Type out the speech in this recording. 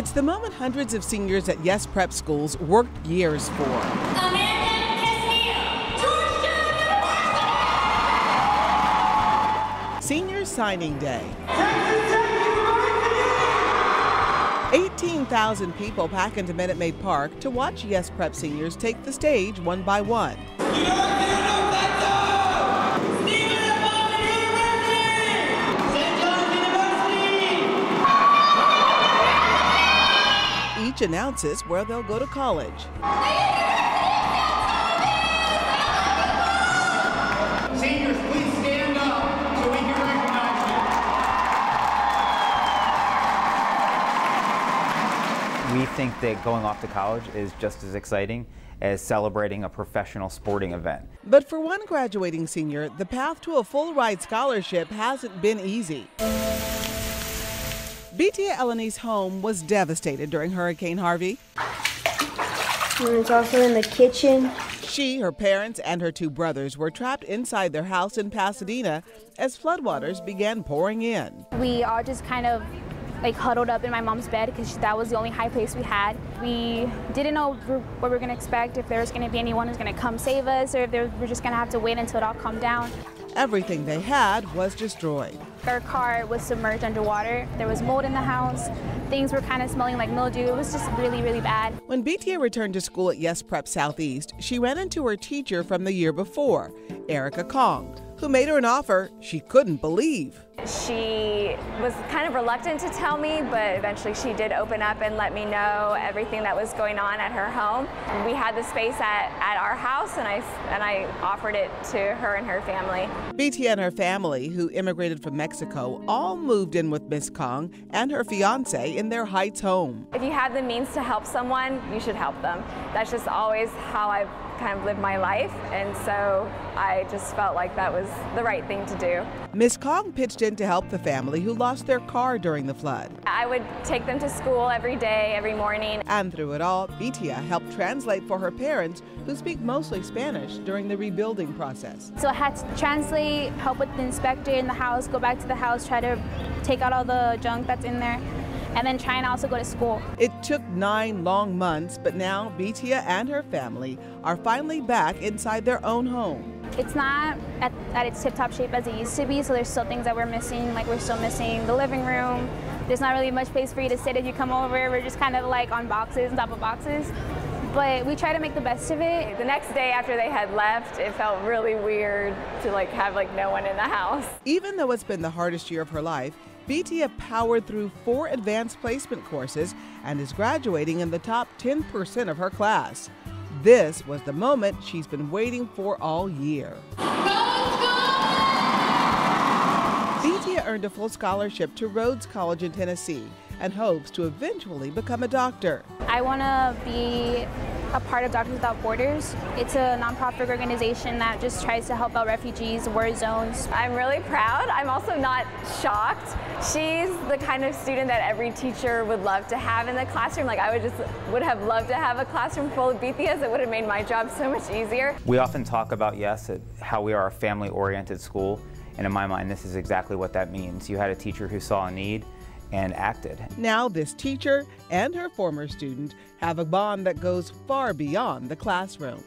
It's the moment hundreds of seniors at Yes Prep schools worked years for. Amanda Castillo. Georgetown University. Senior Signing Day. 18,000 people pack into Minute Maid Park to watch Yes Prep seniors take the stage one by one. Each announces where they'll go to college. We think that going off to college is just as exciting as celebrating a professional sporting event. But for one graduating senior, the path to a full ride scholarship hasn't been easy. Betia Eleni's home was devastated during Hurricane Harvey. And it's also in the kitchen. She, her parents, and her two brothers were trapped inside their house in Pasadena as floodwaters began pouring in. We all just kind of like huddled up in my mom's bed because that was the only high place we had. We didn't know what we were going to expect, if there was going to be anyone who's going to come save us, or if there, we're just going to have to wait until it all calmed down. Everything they had was destroyed. Our car was submerged underwater. There was mold in the house. Things were kind of smelling like mildew. It was just really, really bad. When Betia returned to school at Yes Prep Southeast, she ran into her teacher from the year before, Erica Kong, who made her an offer she couldn't believe. She was kind of reluctant to tell me, but eventually she did open up and let me know everything that was going on at her home. We had the space at, at our house, and I, and I offered it to her and her family. BT and her family, who immigrated from Mexico, all moved in with Miss Kong and her fiance in their Heights home. If you have the means to help someone, you should help them. That's just always how I've kind of lived my life, and so I just felt like that was the right thing to do. Miss Kong pitched in to help the family who lost their car during the flood. I would take them to school every day, every morning. And through it all, Betia helped translate for her parents, who speak mostly Spanish, during the rebuilding process. So I had to translate, help with the inspector in the house, go back to the house, try to take out all the junk that's in there, and then try and also go to school. It took nine long months, but now Betia and her family are finally back inside their own home. It's not at, at its tip-top shape as it used to be, so there's still things that we're missing, like we're still missing the living room. There's not really much place for you to sit if you come over. We're just kind of like on boxes, on top of boxes. But we try to make the best of it. The next day after they had left, it felt really weird to like have like no one in the house. Even though it's been the hardest year of her life, Betia powered through four advanced placement courses and is graduating in the top 10% of her class. This was the moment she's been waiting for all year. Betia earned a full scholarship to Rhodes College in Tennessee and hopes to eventually become a doctor. I want to be a part of Doctors Without Borders. It's a nonprofit organization that just tries to help out refugees, war zones. I'm really proud. I'm also not shocked. She's the kind of student that every teacher would love to have in the classroom. Like I would just would have loved to have a classroom full of Bethias. It would have made my job so much easier. We often talk about, yes, how we are a family-oriented school, and in my mind, this is exactly what that means. You had a teacher who saw a need, and acted. Now, this teacher and her former student have a bond that goes far beyond the classroom.